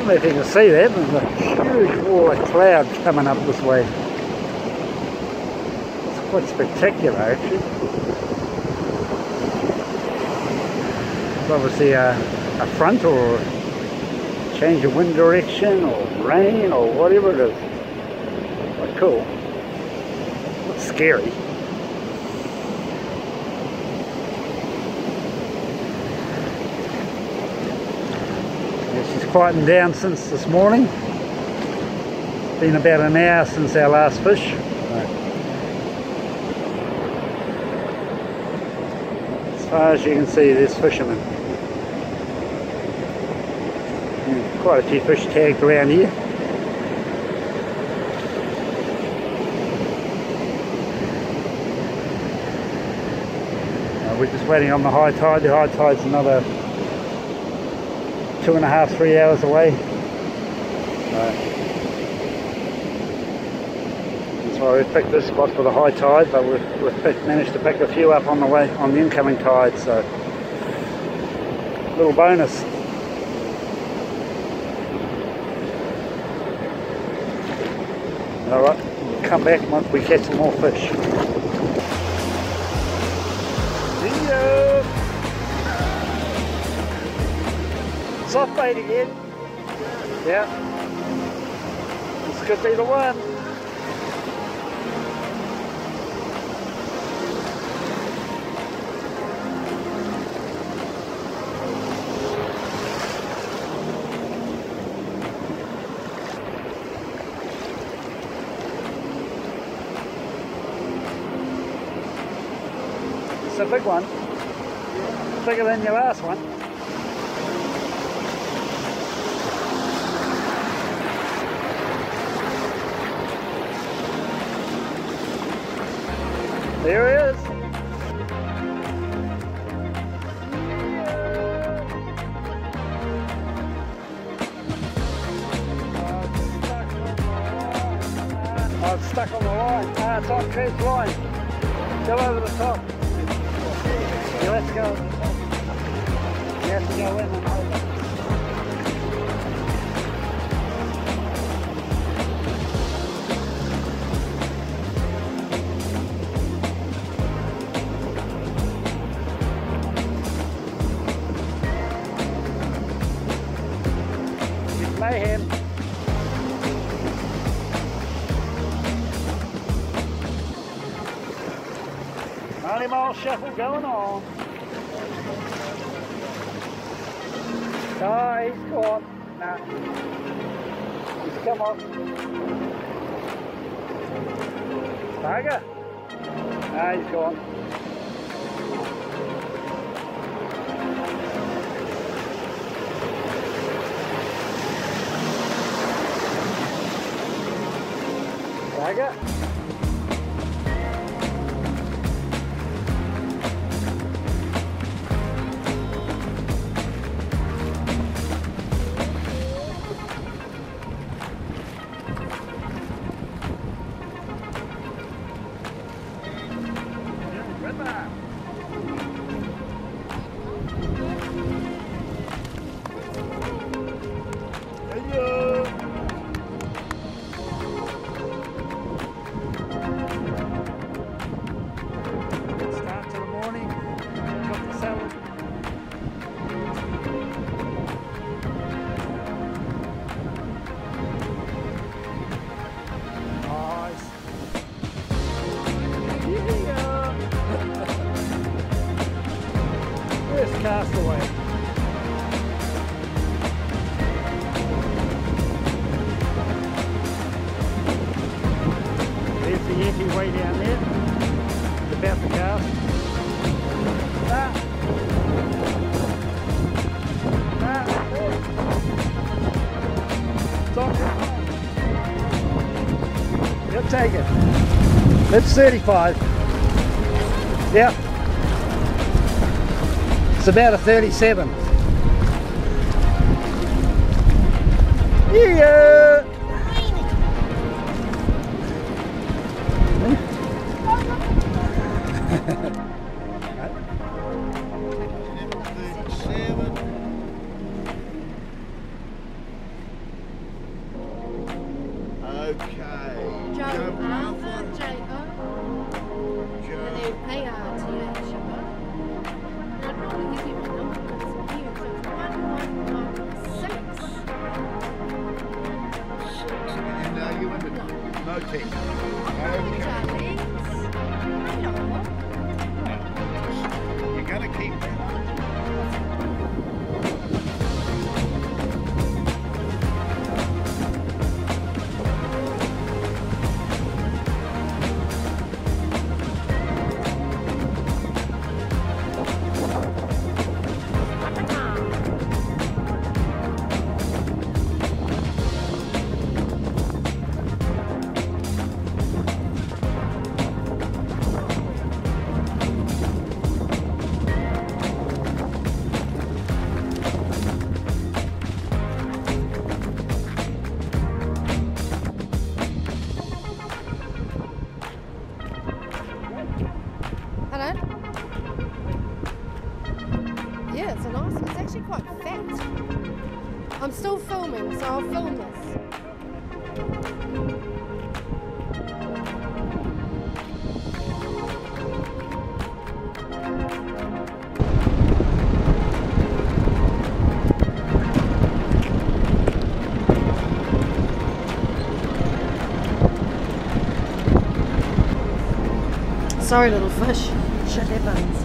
don't know if you can see that, there's a huge wall of cloud coming up this way. It's quite spectacular actually. It's obviously a, a front or change of wind direction or rain or whatever it is. Quite cool. Looks scary. Quietened down since this morning. Been about an hour since our last fish. As far as you can see, there's fishermen. Quite a few fish tagged around here. Uh, we're just waiting on the high tide. The high tide's another two and a half, three hours away. Right. Why we picked this spot for the high tide, but we've, we've picked, managed to pick a few up on the way on the incoming tide, so little bonus. Alright, we'll come back once we catch some more fish. Soft bait again. Yeah. This could be the one. It's a big one. Bigger than your last one. There he is. It's stuck on the line. Ah, it's on Trent's line. Go over the top. Yeah, let's go. You have to go over. mayhem. Molly shuffle going on. Oh, he's caught. Nah. He's come off. Tiger? Nah, he's gone. Tiger. castaway. Yep, take it. It's 35. Yep. It's about a 37. Yeah. the it's a nice, it's actually quite fat. I'm still filming, so I'll film this. Sorry, little fish. Shut their buns.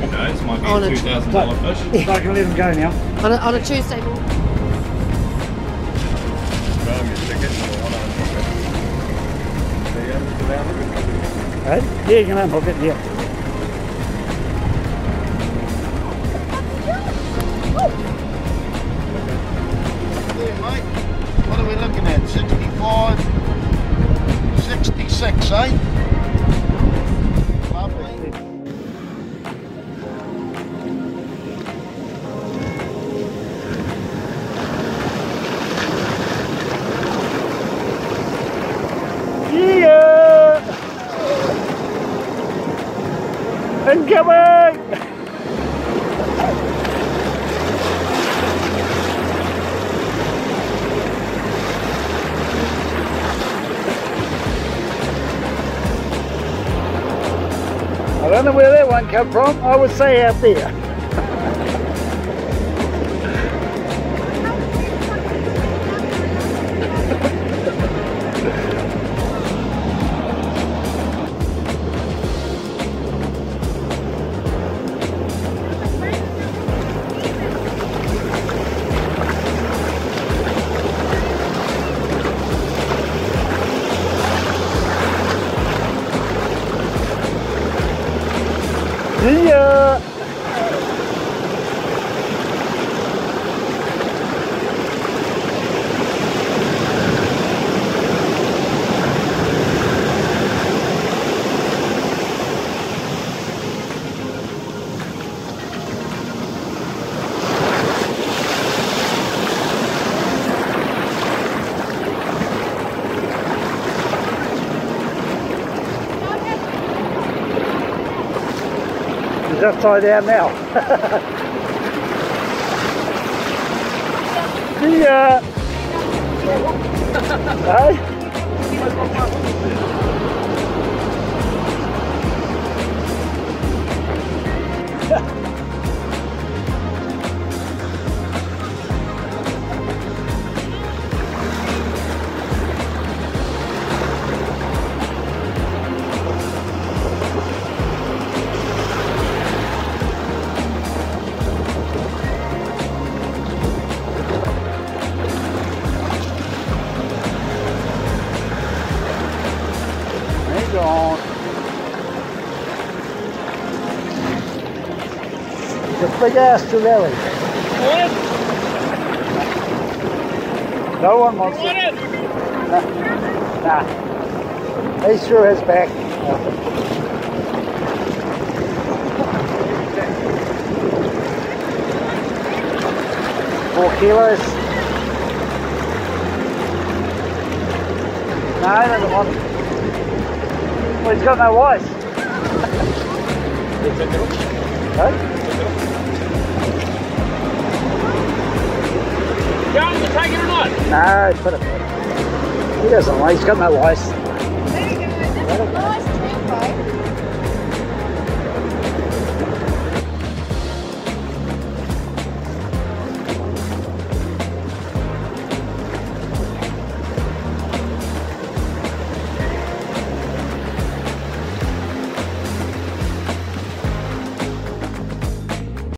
Who knows? Might be On a a- two thousand dollar fish. So I can let him go now. On a, on a Tuesday morning. Right? Yeah, you can unhook it, yeah. There. What are we looking at? 65, 66, eh? Incoming! I don't know where that one came from. I would say out there. See ya! Upside down now. Ya! hey? Big ass Trevally. No one wants it. Nah. He threw his back. Four kilos. No, he doesn't want it. Well, he's got no eyes. Huh? No, the tiger or not? Nah, put him. He doesn't like, he's got my license.